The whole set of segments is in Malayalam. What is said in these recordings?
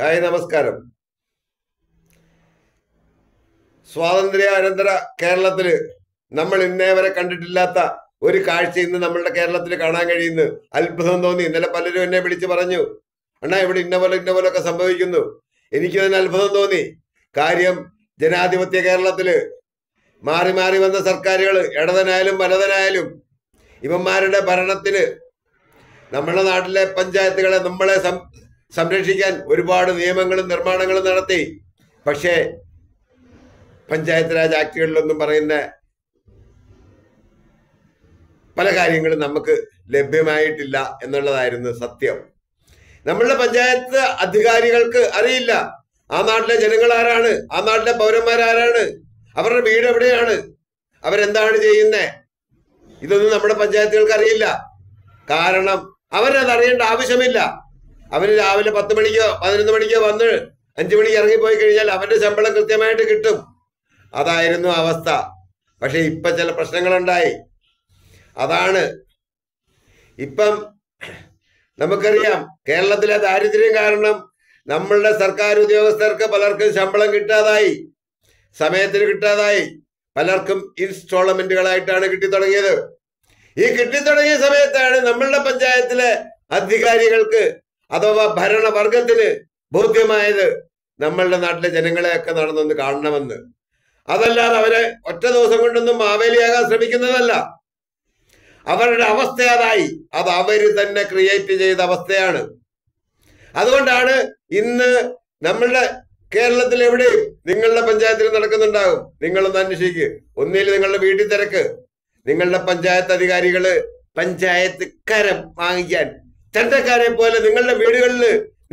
ഹായ് നമസ്കാരം. സ്വാതന്ത്ര്യാനന്തര കേരളത്തിൽ നമ്മൾ ഇന്നേ വരെ കണ്ടിട്ടില്ലാത്ത ഒരു കാഴ്ച ഇന്ന് നമ്മളുടെ കേരളത്തിൽ കാണാൻ കഴിയുന്നു. അത്ഭുതം തോന്നി. ഇന്നലെ പലരും എന്നെ വിളിച്ച് പറഞ്ഞു അണ്ണാ ഇവിടെ ഇന്ന പോലെ ഇന്ന പോലൊക്കെ സംഭവിക്കുന്നു. എനിക്ക് തന്നെ അത്ഭുതം തോന്നി. കാര്യം ജനാധിപത്യ കേരളത്തിൽ മാറി മാറി വന്ന സർക്കാരുകൾ ഇടതനായാലും വലതനായാലും ഇവന്മാരുടെ ഭരണത്തിന് നമ്മുടെ നാട്ടിലെ പഞ്ചായത്തുകളെ നമ്മളെ സംരക്ഷിക്കാൻ ഒരുപാട് നിയമങ്ങളും നിർമ്മാണങ്ങളും നടത്തി. പക്ഷേ പഞ്ചായത്ത് രാജ് ആക്ടുകളിലൊന്നും പറയുന്ന പല കാര്യങ്ങളും നമുക്ക് ലഭ്യമായിട്ടില്ല എന്നുള്ളതായിരുന്നു സത്യം. നമ്മളുടെ പഞ്ചായത്ത് അധികാരികൾക്ക് അറിയില്ല. ആ നാട്ടിലെ ജനങ്ങൾ ആരാണ്? ആ നാട്ടിലെ പൗരന്മാരാരാണ് അവരുടെ വീട് എവിടെയാണ്? അവരെന്താണ് ചെയ്യുന്നത് ഇതൊന്നും നമ്മുടെ പഞ്ചായത്തുകൾക്ക് അറിയില്ല. കാരണം അവരത് അറിയേണ്ട ആവശ്യമില്ല. അവർ രാവിലെ പത്ത് മണിക്കോ പതിനൊന്ന് മണിക്കോ വന്ന് അഞ്ചു മണിക്ക് ഇറങ്ങിപ്പോയി കഴിഞ്ഞാൽ അവന്റെ ശമ്പളം കൃത്യമായിട്ട് കിട്ടും. അതായിരുന്നു അവസ്ഥ. പക്ഷെ ഇപ്പൊ ചില പ്രശ്നങ്ങളുണ്ടായി. അതാണ്. ഇപ്പം നമുക്കറിയാം കേരളത്തിലെ ദാരിദ്ര്യം കാരണം നമ്മളുടെ സർക്കാർ ഉദ്യോഗസ്ഥർക്ക് പലർക്കും ശമ്പളം കിട്ടാതായി. സമയത്തിന് കിട്ടാതായി. പലർക്കും ഇൻസ്റ്റോൾമെന്റുകളായിട്ടാണ് കിട്ടിത്തുടങ്ങിയത്. ഈ കിട്ടിത്തുടങ്ങിയ സമയത്താണ് നമ്മളുടെ പഞ്ചായത്തിലെ അധികാരികൾക്ക് അഥവാ ഭരണവർഗത്തിന് ബോധ്യമായത് നമ്മളുടെ നാട്ടിലെ ജനങ്ങളെയൊക്കെ നടന്നൊന്ന് കാണണമെന്ന്. അതല്ലാതെ അവരെ ഒറ്റ ദിവസം കൊണ്ടൊന്നും മാവേലിയാകാൻ ശ്രമിക്കുന്നതല്ല. അവരുടെ അവസ്ഥ അതായി. അത് അവർ തന്നെ ക്രിയേറ്റ് ചെയ്ത അവസ്ഥയാണ്. അതുകൊണ്ടാണ് ഇന്ന് നമ്മളുടെ കേരളത്തിൽ എവിടെയും നിങ്ങളുടെ പഞ്ചായത്തിൽ നടക്കുന്നുണ്ടാകും. നിങ്ങളൊന്ന് അന്വേഷിക്കുക ഒന്നിൽ നിങ്ങളുടെ വീട്ടിൽ തിരക്ക്. നിങ്ങളുടെ പഞ്ചായത്ത് അധികാരികൾ പഞ്ചായത്ത് കരം വാങ്ങിക്കാൻ ചണ്ടക്കാരെ പോലെ നിങ്ങളുടെ വീടുകളിൽ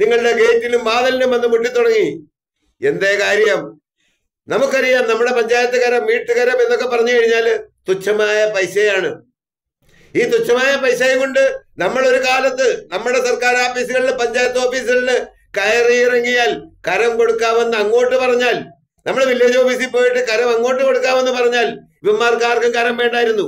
നിങ്ങളുടെ ഗേറ്റിലും വാതിലിനും വന്ന് മുട്ടിത്തുടങ്ങി. എന്തേ കാര്യം? നമുക്കറിയാം നമ്മുടെ പഞ്ചായത്തുകാരം വീട്ടുകാരം എന്നൊക്കെ പറഞ്ഞു കഴിഞ്ഞാൽ തുച്ഛമായ പൈസയാണ്. ഈ തുച്ഛമായ പൈസയും കൊണ്ട് നമ്മൾ ഒരു കാലത്ത് നമ്മുടെ സർക്കാർ ഓഫീസുകളിൽ പഞ്ചായത്ത് ഓഫീസുകളിൽ കയറി ഇറങ്ങിയാൽ കരം കൊടുക്കാമെന്ന് അങ്ങോട്ട് പറഞ്ഞാൽ നമ്മൾ വില്ലേജ് ഓഫീസിൽ പോയിട്ട് കരം അങ്ങോട്ട് കൊടുക്കാമെന്ന് പറഞ്ഞാൽ ഇവന്മാർക്ക് ആർക്കും കരം വേണ്ടായിരുന്നു.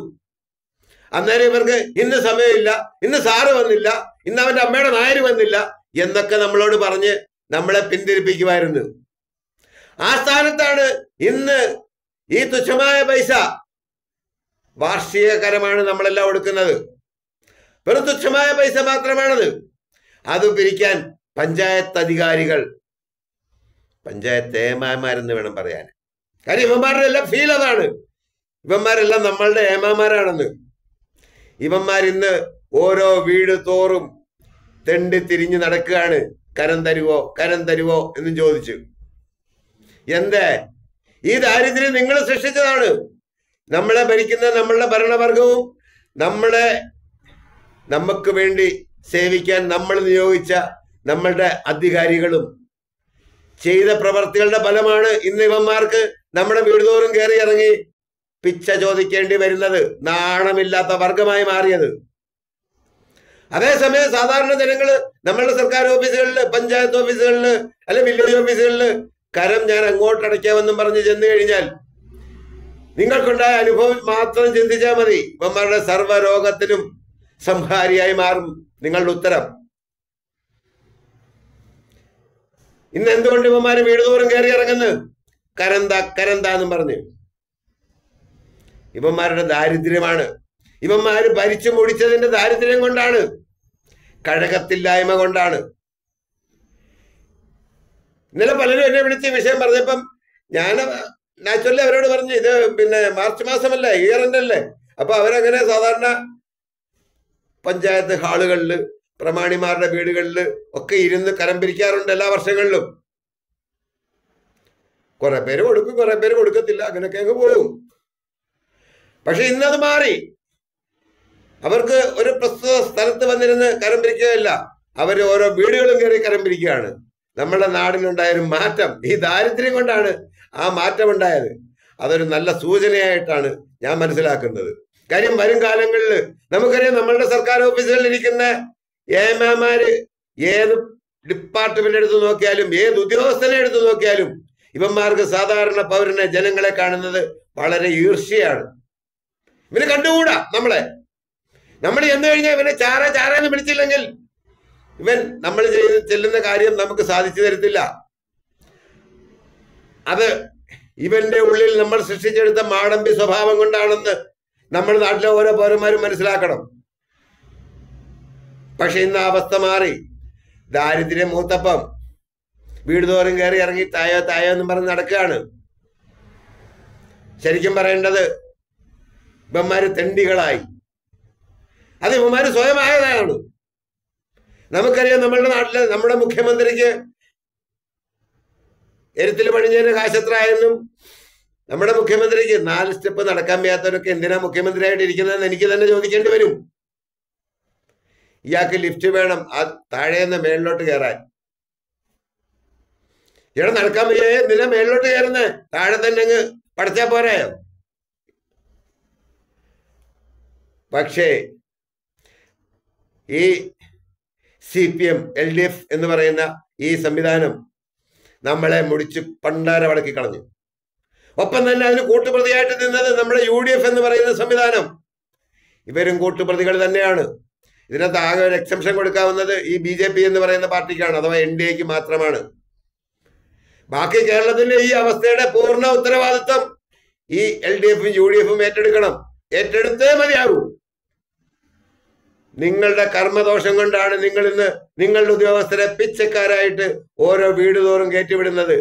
അന്നേരം ഇവർക്ക് ഇന്ന് സമയമില്ല ഇന്ന് സാറ് വന്നില്ല ഇന്ന് അവന്റെ അമ്മയുടെ നായര് വന്നില്ല എന്നൊക്കെ നമ്മളോട് പറഞ്ഞ് നമ്മളെ പിന്തിരിപ്പിക്കുമായിരുന്നു. ആ സ്ഥാനത്താണ് ഇന്ന് ഈ തുച്ഛമായ പൈസ വാർഷിക കരമാണ് നമ്മളെല്ലാം കൊടുക്കുന്നത്. വെറും തുച്ഛമായ പൈസ മാത്രമാണത്. അത് പിരിക്കാൻ പഞ്ചായത്ത് അധികാരികൾ പഞ്ചായത്ത് ഏമാമാരെന്ന് വേണം പറയാൻ. കാര്യം ഇവന്മാരുടെ എല്ലാം ഫീൽ അതാണ്. ഇവന്മാരെല്ലാം നമ്മളുടെ ഏമാമാരാണെന്ന് ഇവന്മാരിന്ന് ഓരോ വീട് തോറും തെണ്ടി തിരിഞ്ഞു നടക്കുകയാണ്. കരം തരുവോ കരം തരുവോ എന്നും ചോദിച്ചു. എന്തേ? ഈ ദാരിദ്ര്യം നിങ്ങൾ സൃഷ്ടിച്ചതാണ്. നമ്മളെ ഭരിക്കുന്ന നമ്മളുടെ ഭരണവർഗവും നമ്മളെ നമുക്ക് വേണ്ടി സേവിക്കാൻ നമ്മൾ നിയോഗിച്ച നമ്മളുടെ അധികാരികളും ചെയ്ത പ്രവർത്തികളുടെ ഫലമാണ് ഇന്ന് ഇവന്മാർക്ക് നമ്മുടെ വീടുതോറും കയറി ഇറങ്ങി പിച്ച ചോദിക്കേണ്ടി വരുന്നത്. നാണമില്ലാത്ത വർഗമായി മാറിയത്. അതേസമയം സാധാരണ ജനങ്ങൾ നമ്മളുടെ സർക്കാർ ഓഫീസുകളിൽ പഞ്ചായത്ത് ഓഫീസുകളിൽ അല്ലെ വില്ലേജ് ഓഫീസുകളിൽ കരം ഞാൻ അങ്ങോട്ട് അടയ്ക്കാമെന്നും പറഞ്ഞ് ചെന്ന് കഴിഞ്ഞാൽ നിങ്ങൾക്കുണ്ടായ അനുഭവം മാത്രം ചിന്തിച്ചാൽ മതി. ഇവന്മാരുടെ സർവരോഗത്തിനും സംഹാരിയായി മാറും നിങ്ങളുടെ ഉത്തരം. ഇന്ന് എന്തുകൊണ്ട് ഇവന്മാര് വീട് തോറും കയറി ഇറങ്ങുന്നു? കരന്ത കരന്ത എന്ന് പറഞ്ഞു. ഇവന്മാരുടെ ദാരിദ്ര്യമാണ്. ഇവന്മാര് ഭരിച്ചു മുടിച്ചതിന്റെ ദാരിദ്ര്യം കൊണ്ടാണ് കഴകത്തില്ലായ്മ കൊണ്ടാണ്. ഇന്നലെ പലരും എന്നെ വിളിച്ച് വിഷയം പറഞ്ഞപ്പം ഞാൻ നാച്ചുറലി അവരോട് പറഞ്ഞു ഇത് പിന്നെ മാർച്ച് മാസമല്ലേ ഇയർ എൻഡ് അല്ലേ? അപ്പൊ അവരങ്ങനെ സാധാരണ പഞ്ചായത്ത് ഹാളുകളിൽ പ്രമാണിമാരുടെ വീടുകളിൽ ഒക്കെ ഇരുന്ന് കരം പിരിക്കാറുണ്ട് എല്ലാ വർഷങ്ങളിലും. കുറെ പേര് കൊടുക്കും കുറെ പേര് കൊടുക്കത്തില്ല അങ്ങനെയൊക്കെ അങ്ങ് പോകും. പക്ഷെ ഇന്നത് മാറി. അവർക്ക് ഒരു പ്രസ്തുത സ്ഥലത്ത് വന്നിരുന്ന് കരം പിരിക്കുകയല്ല. അവർ ഓരോ വീടുകളും കയറി കരം പിരിക്കുകയാണ്. നമ്മുടെ നാടിനുണ്ടായ ഒരു മാറ്റം ഈ ദാരിദ്ര്യം കൊണ്ടാണ് ആ മാറ്റം ഉണ്ടായത് അതൊരു നല്ല സൂചനയായിട്ടാണ് ഞാൻ മനസ്സിലാക്കുന്നത്. കാര്യം വരും കാലങ്ങളിൽ നമുക്കറിയാം നമ്മളുടെ സർക്കാർ ഓഫീസുകളിൽ ഇരിക്കുന്ന ഏമാമാര് ഏത് ഡിപ്പാർട്ട്മെന്റ് എടുത്തു നോക്കിയാലും ഏത് ഉദ്യോഗസ്ഥനെ എടുത്തു നോക്കിയാലും ഇവന്മാർക്ക് സാധാരണ പൗരനെ ജനങ്ങളെ കാണുന്നത് വളരെ ഈർഷ്യയാണ്. ഇവർ കണ്ടുകൂടാ നമ്മളെ? നമ്മൾ ചെന്ന് കഴിഞ്ഞാൽ ഇവനെ ചാറ ചാറ എന്ന് വിളിച്ചില്ലെങ്കിൽ? ഇവൻ നമ്മൾ ചെയ്ത് ചെല്ലുന്ന കാര്യം നമുക്ക് സാധിച്ചു തരത്തില്ല. അത് ഇവന്റെ ഉള്ളിൽ നമ്മൾ സൃഷ്ടിച്ചെടുത്ത മാടമ്പി സ്വഭാവം കൊണ്ടാണെന്ന് നമ്മൾ നാട്ടിലെ ഓരോ പൗരന്മാരും മനസ്സിലാക്കണം. പക്ഷെ ഇന്ന് അവസ്ഥ മാറി. ദാരിദ്ര്യം മൂത്തപ്പം. വീട് തോറും കയറി ഇറങ്ങി തായോ തായോ എന്നും പറഞ്ഞ് നടക്കുകയാണ്. ശരിക്കും പറയേണ്ടത് ഇവന്മാര് തെണ്ടികളായി. അത് ഇവന്മാർ സ്വയം ആയതാണ് നമുക്കറിയാം നമ്മളുടെ നാട്ടിലെ നമ്മുടെ മുഖ്യമന്ത്രിക്ക് എരുത്തിൽ പണിഞ്ഞതിന് കാശത്രായെന്നും നമ്മുടെ മുഖ്യമന്ത്രിക്ക് നാല് സ്റ്റെപ്പ് നടക്കാൻ വയ്യാത്തവരൊക്കെ എന്തിനാ മുഖ്യമന്ത്രിയായിട്ട് ഇരിക്കുന്നതെന്ന് എനിക്ക് തന്നെ ചോദിക്കേണ്ടി വരും. ഇയാൾക്ക് ലിഫ്റ്റ് വേണം ആ താഴേന്ന് മേളിലോട്ട് കയറാൻ ഇവിടെ നടക്കാൻ വയ്യേ നില മേളിലോട്ട് കയറുന്നത് താഴെ തന്നെ അങ്ങ് പടച്ചാ പോരായോ പക്ഷേ ഈ C P M L D F എന്ന് പറയുന്ന ഈ സംവിധാനം നമ്മളെ മുടിച്ച് പണ്ടാര വടക്കി കളഞ്ഞു. ഒപ്പം തന്നെ അതിന് കൂട്ടുപ്രതിയായിട്ട് നിന്നത് നമ്മുടെ യു ഡി എഫ് എന്ന് പറയുന്ന സംവിധാനം. ഇവരും കൂട്ടുപ്രതികൾ തന്നെയാണ്. ഇതിനകത്ത് ആകെ ഒരു എക്സംഷൻ കൊടുക്കാവുന്നത് ഈ ബി ജെ പി എന്ന് പറയുന്ന പാർട്ടിക്കാണ് അഥവാ എൻ ഡി എക്ക് മാത്രമാണ്. ബാക്കി കേരളത്തിന്റെ ഈ അവസ്ഥയുടെ പൂർണ ഉത്തരവാദിത്വം ഈ എൽ ഡി എഫും യു ഡി എഫും ഏറ്റെടുക്കണം. ഏറ്റെടുത്തേ മതിയാകൂ നിങ്ങളുടെ കർമ്മദോഷം കൊണ്ടാണ് നിങ്ങൾ ഇന്ന് നിങ്ങളുടെ ഉദ്യോഗസ്ഥരെ പിച്ചക്കാരായിട്ട് ഓരോ വീട് തോറും കയറ്റിവിടുന്നത്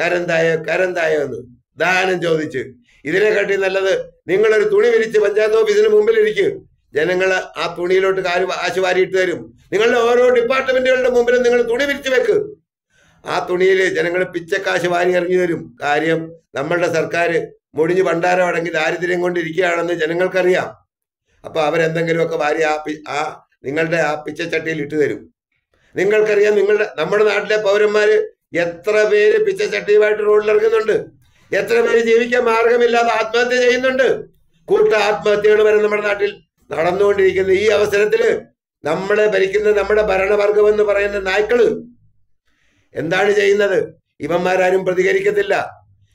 കരന്തായോ കരന്തായോ എന്ന് ദാനം ചോദിച്ച്. ഇതിനെക്കാട്ടി നല്ലത് നിങ്ങളൊരു തുണി വിരിച്ച് പഞ്ചായത്ത് ഓഫീസിന് മുമ്പിൽ ഇരിക്കും ജനങ്ങൾ ആ തുണിയിലോട്ട് കാൽ ആശുവാരിയിട്ട് തരും. നിങ്ങളുടെ ഓരോ ഡിപ്പാർട്ട്മെന്റുകളുടെ മുമ്പിലും നിങ്ങൾ തുണി വിരിച്ചു വെക്ക്. ആ തുണിയിൽ ജനങ്ങൾ പിച്ചക്കാശ് വാരി ഇറങ്ങി തരും. കാര്യം നമ്മളുടെ സർക്കാർ മുടിഞ്ഞ് പണ്ടാരം അടങ്ങി ദാരിദ്ര്യം കൊണ്ടിരിക്കുകയാണെന്ന് ജനങ്ങൾക്കറിയാം. അപ്പൊ അവരെന്തെങ്കിലുമൊക്കെ വാരി ആ ആ നിങ്ങളുടെ ആ പിച്ചച്ചട്ടിയിൽ ഇട്ട് തരും. നിങ്ങൾക്കറിയാം നിങ്ങളുടെ നമ്മുടെ നാട്ടിലെ പൗരന്മാര് എത്ര പേര് പിച്ചച്ചട്ടിയുമായിട്ട് റോഡിൽ ഇറങ്ങുന്നുണ്ട് എത്ര പേര് ജീവിക്കാൻ മാർഗമില്ലാതെ ആത്മഹത്യ ചെയ്യുന്നുണ്ട്? കൂട്ട ആത്മഹത്യകൾ വരെ നമ്മുടെ നാട്ടിൽ നടന്നുകൊണ്ടിരിക്കുന്ന. ഈ അവസരത്തിൽ നമ്മളെ ഭരിക്കുന്ന നമ്മുടെ ഭരണവർഗം എന്ന് പറയുന്ന നായ്ക്കൾ എന്താണ് ചെയ്യുന്നത്? ഇവന്മാരാരും പ്രതികരിക്കത്തില്ല.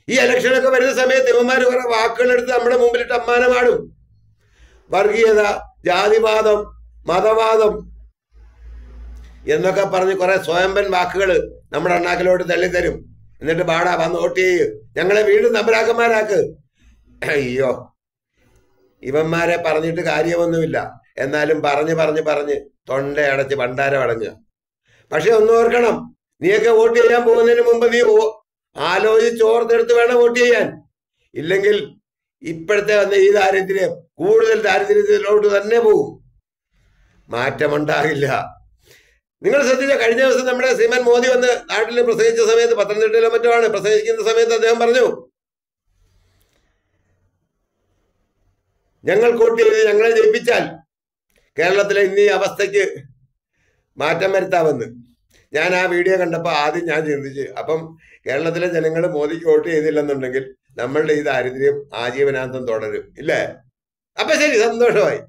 ഈ ഇലക്ഷനൊക്കെ വരുന്ന സമയത്ത് ഇവന്മാർ കുറെ വാക്കുകൾ എടുത്ത് നമ്മുടെ മുമ്പിലിട്ട് അമ്മാനമാടും വർഗീയത ജാതിവാദം മതവാദം എന്നൊക്കെ പറഞ്ഞ് കുറെ സ്വയംഭൻ വാക്കുകൾ നമ്മുടെ അണ്ണാക്കിലോട്ട് തള്ളിത്തരും. എന്നിട്ട് പാടാ വന്ന് വോട്ട് ചെയ്യ്. ഞങ്ങളെ വീണ്ടും നമ്പരാക്കന്മാരാക്ക്. അയ്യോ. ഇവന്മാരെ പറഞ്ഞിട്ട് കാര്യമൊന്നുമില്ല. എന്നാലും പറഞ്ഞ് പറഞ്ഞ് പറഞ്ഞ് തൊണ്ട അടച്ച് ഭണ്ഡാരം അടങ്ങുക. പക്ഷെ ഒന്ന് ഓർക്കണം. നീയൊക്കെ വോട്ട് ചെയ്യാൻ പോകുന്നതിന് മുമ്പ് നീ ആലോചിച്ച് ഓർത്തെടുത്ത് വേണം വോട്ട് ചെയ്യാൻ. ഇല്ലെങ്കിൽ ഇപ്പോഴത്തെ വന്ന ഈ ദാരിദ്ര്യം കൂടുതൽ ദാരിദ്ര്യത്തിലോട്ട് തന്നെ പോകും മാറ്റമുണ്ടാകില്ല. നിങ്ങൾ ശ്രദ്ധിച്ച കഴിഞ്ഞ ദിവസം നമ്മുടെ ശ്രീമാൻ മോദി വന്ന് നാട്ടിൽ പ്രസംഗിച്ച സമയത്ത് പത്തനംതിട്ടയിലോ മറ്റോ ആണ് പ്രസംഗിക്കുന്ന സമയത്ത് അദ്ദേഹം പറഞ്ഞു ഞങ്ങൾ കൂട്ടി ഞങ്ങളെ ജയിപ്പിച്ചാൽ കേരളത്തിലെ ഇന്ന് ഈ അവസ്ഥയ്ക്ക് മാറ്റം വരുത്താമെന്ന്. ഞാൻ ആ വീഡിയോ കണ്ടപ്പോൾ ആദ്യം ഞാൻ ചിന്തിച്ച് അപ്പം കേരളത്തിലെ ജനങ്ങൾ മോദിക്ക് വോട്ട് ചെയ്തില്ലെന്നുണ്ടെങ്കിൽ നമ്മളുടെ ഈ ദാരിദ്ര്യം ആജീവനാന്തം തുടരും ഇല്ലേ? A pesar de dándolo hoy.